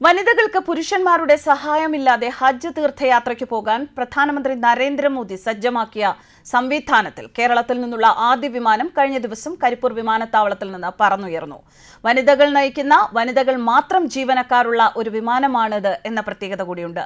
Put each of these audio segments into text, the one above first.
വനിതകൾക്ക് പുരുഷന്മാരുടെ സഹായമില്ലാതെ ഹജ്ജ് തീർത്ഥയാത്രയ്ക്ക് പോകാൻ പ്രധാനമന്ത്രി നരേന്ദ്രമോദി സജ്ജമാക്കിയ സംവിധാനത്തിൽ കേരളത്തിൽ നിന്നുള്ള ആദ്യ വിമാനം കഴിഞ്ഞ ദിവസം കരിപ്പൂർ വിമാനത്താവളത്തിൽ നിന്ന് പറന്നുയർന്നു. വനിതകൾ നയിക്കുന്ന വനിതകൾ മാത്രം ജീവനക്കാരുള്ള ഒരു വിമാനമാണിത് എന്ന പ്രത്യേകത കൂടിയുണ്ട്.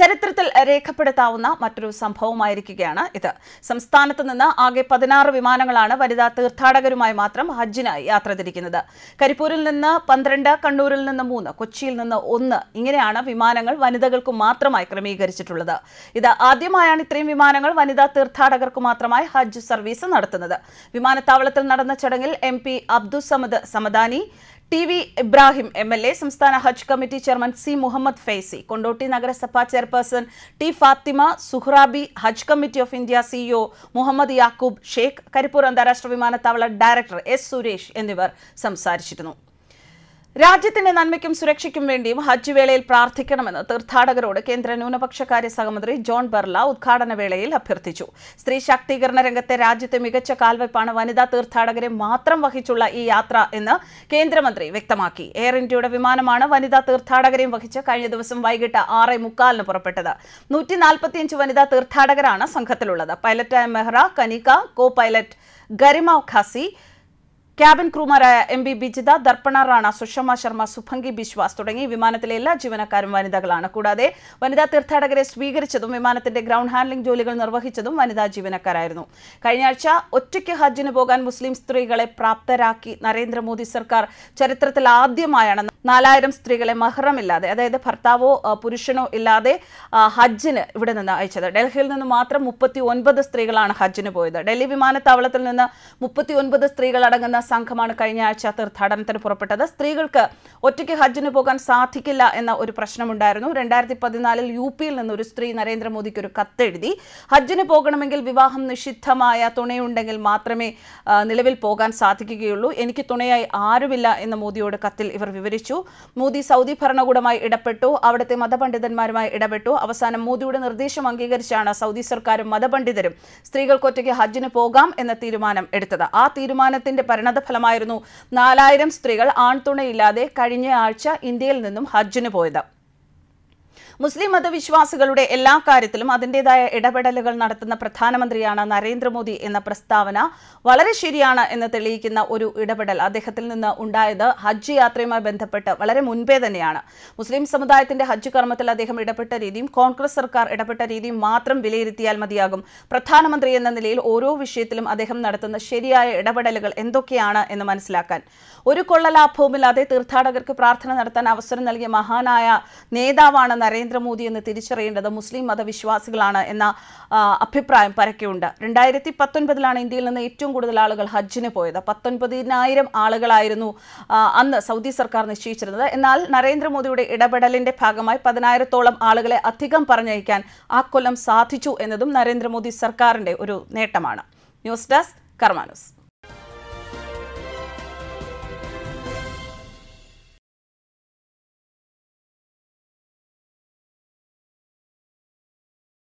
ചരിത്രത്തിൽ രേഖപ്പെടുത്താവുന്ന മറ്റൊരു സംഭവമായിരിക്കുകയാണ് ഇത്. സംസ്ഥാനത്ത് നിന്ന് ആകെ പതിനാറ് വിമാനങ്ങളാണ് വനിതാ തീർത്ഥാടകരുമായി മാത്രം ഹജ്ജിനായി യാത്ര തിരിക്കുന്നത്. കരിപ്പൂരിൽ നിന്ന് പന്ത്രണ്ട് കണ്ണൂരിൽ നിന്ന് മൂന്ന് കൊച്ചിയിൽ നിന്ന് ഒന്ന്. ഇങ്ങനെയാണ് വിമാനങ്ങൾ വനിതകൾക്ക് മാത്രമായി ക്രമീകരിച്ചിട്ടുള്ളത്. ഇത് ആദ്യമായാണ് ഇത്രയും വിമാനങ്ങൾ വനിതാ തീർത്ഥാടകർക്ക് മാത്രമായി ഹജ്ജ് സർവീസ് നടത്തുന്നത്. വിമാനത്താവളത്തിൽ നടന്ന ചടങ്ങിൽ M P Abdussamad Samadani T V Ibrahim M L A സംസ്ഥാന ഹജ്ജ് committee chairman C Muhammad Faizy Kondotty നഗരസഭാ chairperson T Fathima Suhrabi Hajj committee of India CEO Muhammad Yakub Sheikh Karipur അന്താരാഷ്ട്ര വിമാനത്താവള ഡയറക്ടർ എസ് സുരേഷ് എന്നിവർ സംസാരിച്ചിരുന്നു. രാജ്യത്തിന്റെ നന്മയ്ക്കും സുരക്ഷയ്ക്കും വേണ്ടിയും ഹജ്ജ് വേളയിൽ പ്രാർത്ഥിക്കണമെന്ന് തീർത്ഥാടകരോട് കേന്ദ്ര ന്യൂനപക്ഷകാര്യ സഹമന്ത്രി ജോൺ ബെർല ഉദ്ഘാടന വേളയിൽ അഭ്യർത്ഥിച്ചു. സ്ത്രീ ശാക്തീകരണ രംഗത്തെ രാജ്യത്തെ മികച്ച കാൽവയ്പാണ് വനിതാ തീർത്ഥാടകരെ മാത്രം വഹിച്ചുള്ള ഈ യാത്ര എന്ന് കേന്ദ്രമന്ത്രി വ്യക്തമാക്കി. എയർ ഇന്ത്യയുടെ വിമാനമാണ് വനിതാ തീർത്ഥാടകരെയും വഹിച്ച് കഴിഞ്ഞ ദിവസം വൈകിട്ട് ആറേ മുക്കാലിന് പുറപ്പെട്ടത്. നൂറ്റി നാൽപ്പത്തിയഞ്ച് വനിതാ തീർത്ഥാടകരാണ് സംഘത്തിലുള്ളത്. പൈലറ്റായ Mehra Kanika co pilot Garima Qazi cabin ക്രൂമാരായ M B Bijitha Darpana Rana Sushma Sharma Subhangi Biswas തുടങ്ങി വിമാനത്തിലെ എല്ലാ ജീവനക്കാരും വനിതകളാണ്. കൂടാതെ വനിതാ തീർത്ഥാടകരെ സ്വീകരിച്ചതും വിമാനത്തിന്റെ ഗ്രൗണ്ട് ഹാൻഡ്ലിംഗ് ജോലികൾ നിർവഹിച്ചതും വനിതാ ജീവനക്കാരായിരുന്നു. കഴിഞ്ഞ ആഴ്ച ഒറ്റയ്ക്ക് ഹജ്ജിന് പോകാൻ മുസ്ലിം സ്ത്രീകളെ പ്രാപ്തരാക്കി നരേന്ദ്രമോദി സർക്കാർ ചരിത്രത്തിൽ ആദ്യമായാണ്. നാലായിരം സ്ത്രീകളെ മഹ്റമില്ലാതെ അതായത് ഭർത്താവോ പുരുഷനോ ഇല്ലാതെ ഹജ്ജിന് ഇവിടെ നിന്ന് അയച്ചത്. ഡൽഹിയിൽ നിന്ന് മാത്രം മുപ്പത്തി ഒൻപത് സ്ത്രീകളാണ് ഹജ്ജിന് പോയത്. ഡൽഹി വിമാനത്താവളത്തിൽ നിന്ന് മുപ്പത്തി ഒൻപത് സ്ത്രീകൾ അടങ്ങുന്ന സംഘമാണ് കഴിഞ്ഞ ആഴ്ച തീർത്ഥാടനത്തിന് പുറപ്പെട്ടത്. സ്ത്രീകൾക്ക് ഒറ്റയ്ക്ക് ഹജ്ജിന് പോകാൻ സാധിക്കില്ല എന്ന ഒരു പ്രശ്നമുണ്ടായിരുന്നു. രണ്ടായിരത്തി പതിനാലിൽ യു പിയിൽ നിന്ന് ഒരു സ്ത്രീ നരേന്ദ്രമോദിക്ക് ഒരു കത്തെഴുതി ഹജ്ജിന് പോകണമെങ്കിൽ വിവാഹം നിഷിദ്ധമായ തുണയുണ്ടെങ്കിൽ മാത്രമേ നിലവിൽ പോകാൻ സാധിക്കുകയുള്ളൂ. എനിക്ക് തുണയായി ആരുമില്ല എന്ന് മോദിയോട് കത്തിൽ ഇവർ വിവരിച്ചു. മോദി സൗദി ഭരണകൂടമായി ഇടപെട്ടു അവിടുത്തെ മതപണ്ഡിതന്മാരുമായി ഇടപെട്ടു. അവസാനം മോദിയുടെ നിർദ്ദേശം അംഗീകരിച്ചാണ് സൗദി സർക്കാരും മതപണ്ഡിതരും സ്ത്രീകൾക്ക് ഒറ്റയ്ക്ക് ഹജ്ജിന് പോകാം എന്ന തീരുമാനം എടുത്തത്. ആ തീരുമാനത്തിന്റെ പരിണതഫലമായിരുന്നു നാലായിരം സ്ത്രീകൾ ആൺതുണയില്ലാതെ കഴിഞ്ഞ ആഴ്ച ഇന്ത്യയിൽ നിന്നും ഹജ്ജിന് പോയത്. മുസ്ലിം മതവിശ്വാസികളുടെ എല്ലാ കാര്യത്തിലും അതിന്റെതായ ഇടപെടലുകൾ നടത്തുന്ന പ്രധാനമന്ത്രിയാണ് നരേന്ദ്രമോദി എന്ന പ്രസ്താവന വളരെ ശരിയാണ് എന്ന് തെളിയിക്കുന്ന ഒരു ഇടപെടൽ അദ്ദേഹത്തിൽ നിന്ന് ഉണ്ടായത് ഹജ്ജ് യാത്രയുമായി ബന്ധപ്പെട്ട് വളരെ മുൻപേ തന്നെയാണ്. മുസ്ലിം സമുദായത്തിന്റെ ഹജ്ജ് കർമ്മത്തിൽ അദ്ദേഹം ഇടപെട്ട രീതിയും കോൺഗ്രസ് സർക്കാർ ഇടപെട്ട രീതിയും മാത്രം വിലയിരുത്തിയാൽ മതിയാകും. പ്രധാനമന്ത്രി എന്ന നിലയിൽ ഓരോ വിഷയത്തിലും അദ്ദേഹം നടത്തുന്ന ശരിയായ ഇടപെടലുകൾ എന്തൊക്കെയാണ് എന്ന് മനസ്സിലാക്കാൻ. ഒരു കൊള്ളലാഭവുമില്ലാതെ തീർത്ഥാടകർക്ക് പ്രാർത്ഥന നടത്താൻ അവസരം നൽകിയ മഹാനായ നേതാവാണ് നരേന്ദ്രമോദി എന്ന് തിരിച്ചറിയേണ്ടത് മുസ്ലിം മതവിശ്വാസികളാണ് എന്ന അഭിപ്രായം പരക്കെയുണ്ട്. രണ്ടായിരത്തി പത്തൊൻപതിലാണ് ഇന്ത്യയിൽ നിന്ന് ഏറ്റവും കൂടുതൽ ആളുകൾ ഹജ്ജിന് പോയത്. പത്തൊൻപതിനായിരം ആളുകളായിരുന്നു അന്ന് സൗദി സർക്കാർ നിശ്ചയിച്ചിരുന്നത്. എന്നാൽ നരേന്ദ്രമോദിയുടെ ഇടപെടലിന്റെ ഭാഗമായി പതിനായിരത്തോളം ആളുകളെ അധികം പറഞ്ഞയക്കാൻ ആ കൊല്ലം സാധിച്ചു എന്നതും നരേന്ദ്രമോദി സർക്കാരിന്റെ ഒരു നേട്ടമാണ്. News desk കർമാനൂസ്.